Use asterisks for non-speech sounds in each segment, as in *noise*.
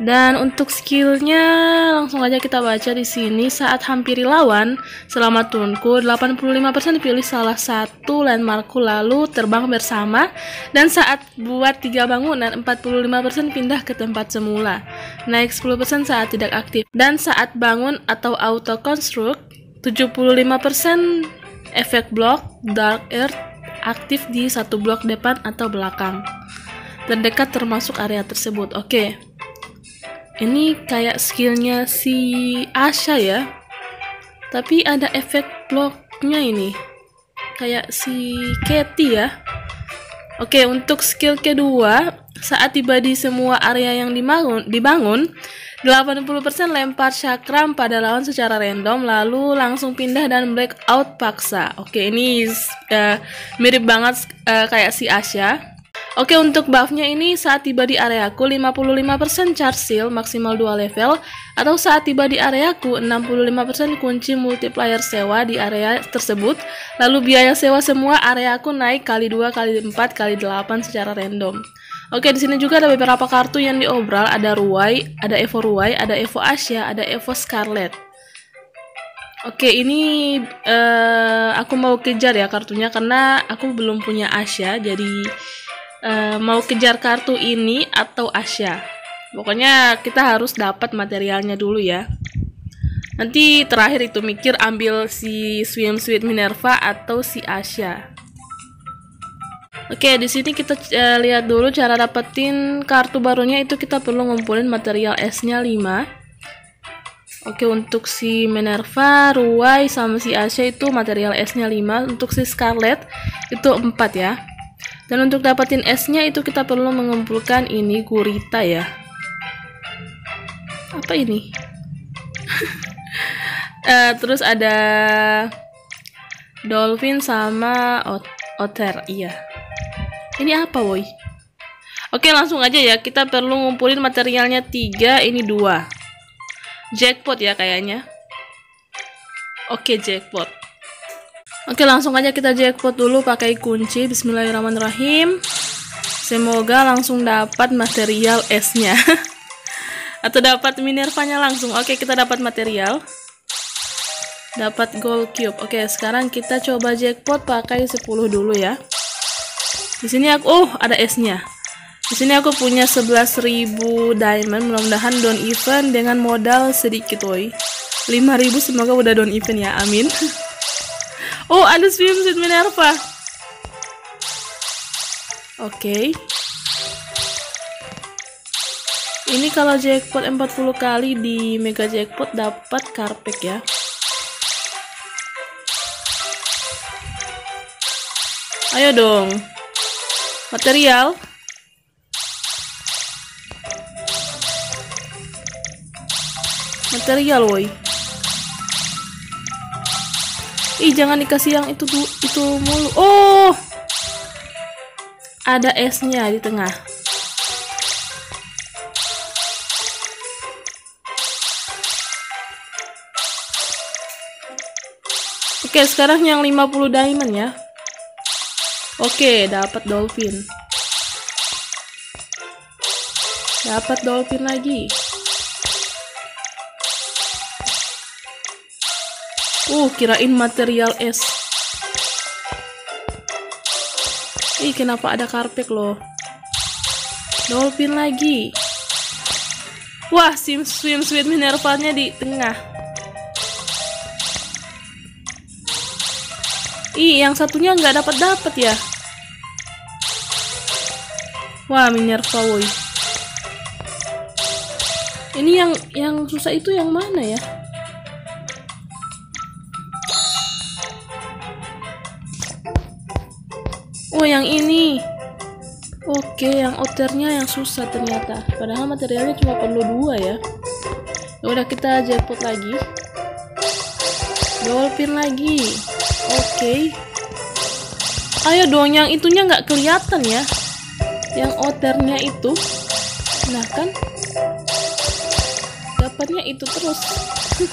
Dan untuk skillnya langsung aja kita baca di sini. Saat hampiri lawan selama turnku 85% dipilih salah satu landmarkku lalu terbang bersama. Dan saat buat tiga bangunan 45% pindah ke tempat semula. Naik 10% saat tidak aktif. Dan saat bangun atau auto construct 75% efek blok dark earth aktif di satu blok depan atau belakang. Terdekat termasuk area tersebut. Oke. okay ini kayak skillnya si Asha ya. Tapi ada efek bloknya ini. Kayak si Katy ya. Oke untuk skill kedua saat tiba di semua area yang dibangun, dibangun 80% lempar cakram pada lawan secara random lalu langsung pindah dan breakout paksa. Oke ini uh, mirip banget uh, kayak si Asha Oke untuk buffnya ini saat tiba di areaku 55% charge seal maksimal 2 level atau saat tiba di areaku 65% kunci multiplier sewa di area tersebut lalu biaya sewa semua areaku naik kali 2 kali 4 kali 8 secara random. Oke di sini juga ada beberapa kartu yang diobral ada Ruai, ada Evo Ruai, ada Evo Asia, ada Evo Scarlet. Oke, ini uh, aku mau kejar ya kartunya karena aku belum punya Asia, jadi uh, mau kejar kartu ini atau Asya. Pokoknya kita harus dapat materialnya dulu ya. Nanti terakhir itu mikir ambil si Swimsuit Minerva atau si Asya. Oke, di sini kita uh, lihat dulu cara dapetin kartu barunya itu kita perlu ngumpulin material S-nya 5. Oke, untuk si Minerva, Ruai, sama si Asya itu material S-nya 5. Untuk si Scarlet itu 4 ya. Dan untuk dapetin S-nya itu kita perlu mengumpulkan ini gurita ya. Apa ini? uh, *laughs* terus ada dolphin sama ot otter, iya. Ini apa, woi? Oke, langsung aja ya. Kita perlu ngumpulin materialnya tiga, ini dua. Jackpot ya kayaknya. Oke, jackpot. Oke langsung aja kita jackpot dulu pakai kunci. Bismillahirrahmanirrahim. Semoga langsung dapat material S-nya *laughs* Atau dapat Minervanya langsung. Oke kita dapat material. Dapat gold cube. Oke sekarang kita coba jackpot pakai 10 dulu ya. Di sini aku oh ada S-nya di sini aku punya 11.000 diamond. Mudah-mudahan don event dengan modal sedikit woi. 5.000 semoga udah don event ya. Amin *laughs* Oh, ada swimsuit Minerva. Oke. Okay. Ini kalau jackpot 40 kali di mega jackpot dapat karpet ya. Ayo dong. Material. Material woi. Ih, jangan dikasih yang itu tuh itu mulu. Oh. Ada esnya di tengah. Oke, sekarang yang 50 diamond ya. Oke, dapat dolphin. Dapat dolphin lagi. Uh, kirain material es. Ih, kenapa ada karpet loh? Dolphin lagi. Wah, sim swim sweet minervalnya di tengah. Ih, yang satunya nggak dapat dapat ya. Wah, minerva woi. Ini yang yang susah itu yang mana ya? Oh yang ini Oke yang outernya yang susah ternyata Padahal materialnya cuma perlu dua ya, ya Udah kita jackpot lagi Dolphin lagi Oke Oke. Ayo dong, yang itunya nggak kelihatan ya. Yang outernya itu. Nah kan. Dapatnya itu terus. *laughs*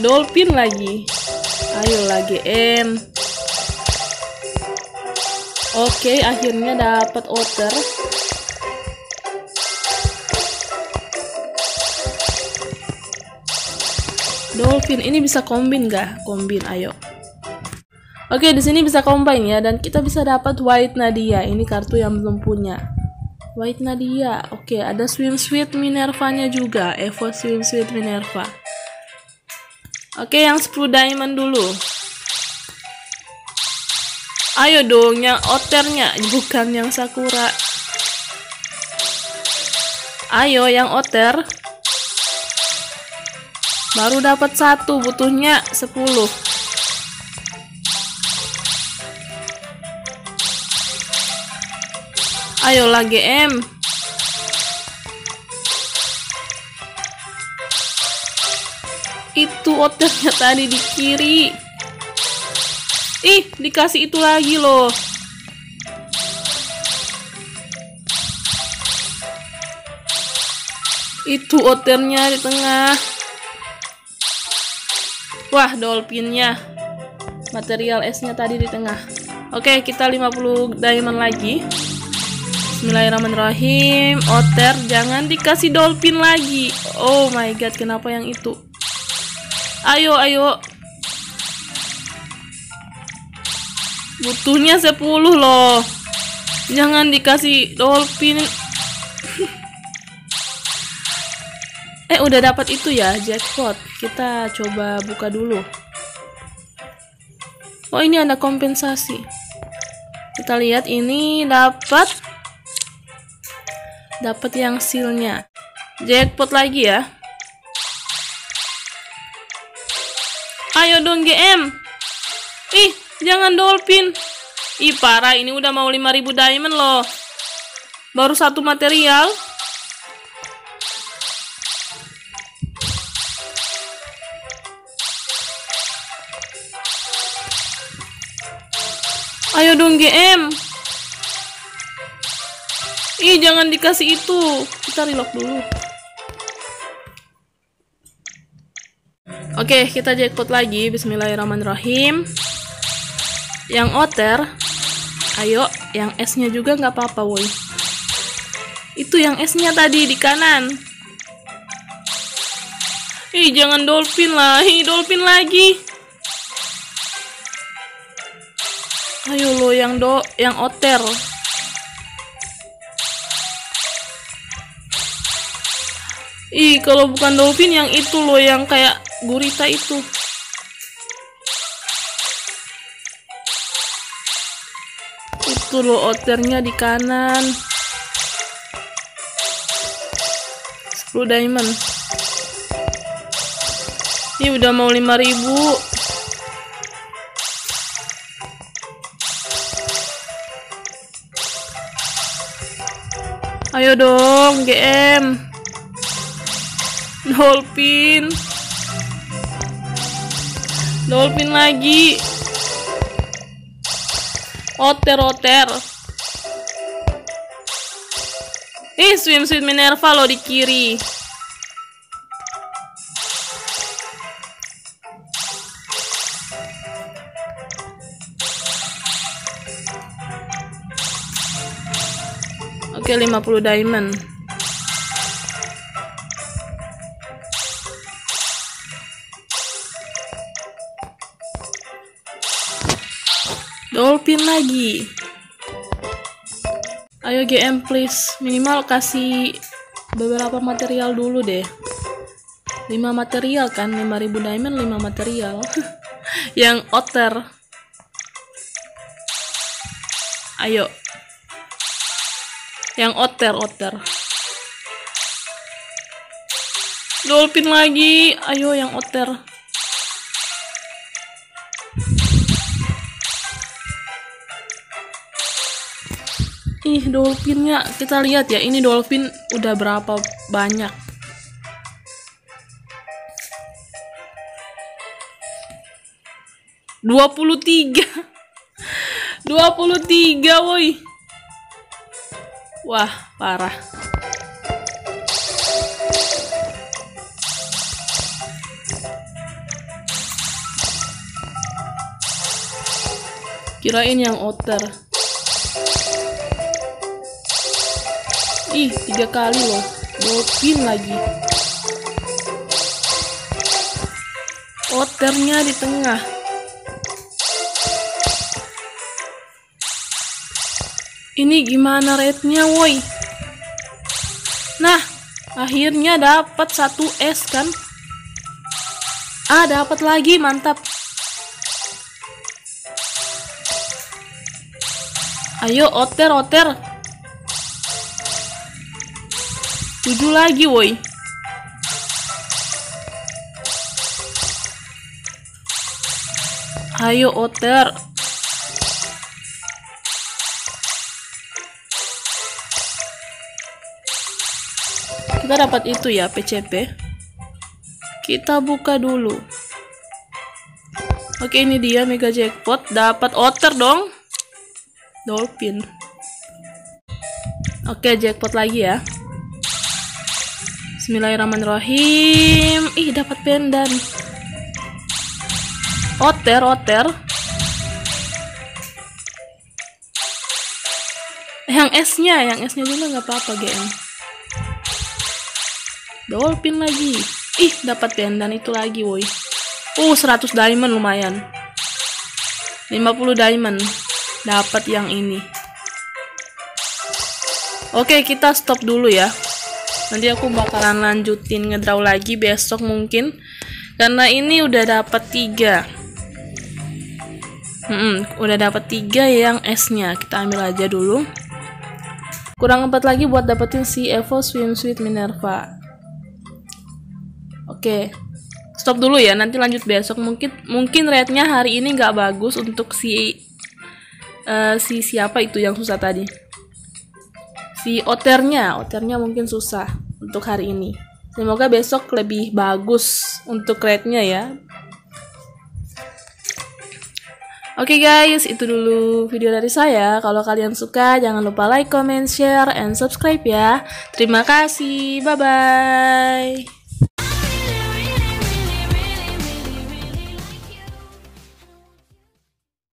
Dolphin lagi. Ayo lagi M. Oke, akhirnya dapat outer. Dolphin ini bisa kombin gak? Kombin, ayo. Oke, di sini bisa combine ya dan kita bisa dapat White Nadia. Ini kartu yang belum punya. White Nadia. Oke, ada Swim Sweet Minerva-nya juga. Evo Swim Sweet Minerva. Oke, yang 10 diamond dulu. Ayo dong, yang oternya, bukan yang Sakura. Ayo, yang oter. Baru dapat satu, butuhnya 10. Ayo lagi M. Itu oternya tadi di kiri. Ih, dikasih itu lagi loh. Itu oternya di tengah. Wah, dolphinnya. Material S-nya tadi di tengah. Oke, kita 50 diamond lagi. Bismillahirrahmanirrahim. Otter, jangan dikasih dolphin lagi. Oh my god, kenapa yang itu? Ayo, ayo. Butuhnya 10 loh. Jangan dikasih dolphin. Eh udah dapat itu ya jackpot. Kita coba buka dulu. Oh ini ada kompensasi. Kita lihat ini dapat dapat yang sealnya. Jackpot lagi ya. Ayo dong GM. Ih, jangan dolphin. Ih, parah ini udah mau 5000 diamond loh. Baru satu material. Ayo dong GM. Ih, jangan dikasih itu. Kita relock dulu. Oke, kita jackpot lagi. Bismillahirrahmanirrahim. Yang otter. Ayo, yang S-nya juga nggak apa-apa, woi. Itu yang S-nya tadi di kanan. Ih, jangan dolphin lah. Ih, dolphin lagi. Ayo lo yang do yang oter. Ih, kalau bukan dolphin yang itu lo yang kayak gurita itu. Itu lo oternya di kanan. 10 diamond. Ini udah mau 5000. Ayo dong, GM. Dolphin. Dolphin lagi. Oter, oter. Ih, swimsuit Minerva lo di kiri. Oke, 50 diamond. Dolphin lagi. Ayo GM please, minimal kasih beberapa material dulu deh. 5 material kan, 5000 diamond 5 material. *laughs* Yang otter. Ayo, yang otter otter dolphin lagi ayo yang otter ih dolphinnya. Kita lihat ya ini dolphin udah berapa banyak? 23 23 *laughs* woi. Wah parah. Kirain yang otter Ih tiga kali loh Dolphin lagi Otternya di tengah Ini gimana rate-nya woi? Nah, akhirnya dapat satu S kan? Ah, dapat lagi, mantap. Ayo, oter, oter. Tujuh lagi, woi. Ayo, oter. kita dapat itu ya PCP kita buka dulu. Oke ini dia mega jackpot. Dapat otter dong. Dolphin. Oke jackpot lagi ya Bismillahirrahmanirrahim ih dapat pendan otter otter yang S nya yang S nya juga nggak apa-apa GM Dolphin lagi. Ih, dapat pendan itu lagi, woi. Uh, 100 diamond lumayan. 50 diamond. Dapat yang ini. Oke, kita stop dulu ya. Nanti aku bakalan lanjutin ngedraw lagi besok mungkin. Karena ini udah dapat 3. Hmm, udah dapat 3 yang S-nya. Kita ambil aja dulu. Kurang 4 lagi buat dapetin si Evo Swimsuit Minerva. Oke, stop dulu ya. Nanti lanjut besok. Mungkin mungkin rate-nya hari ini nggak bagus untuk si uh, si siapa itu yang susah tadi. Si oternya, oternya mungkin susah untuk hari ini. Semoga besok lebih bagus untuk rate-nya ya. Oke okay guys, itu dulu video dari saya. Kalau kalian suka, jangan lupa like, comment, share, and subscribe ya. Terima kasih. Bye-bye.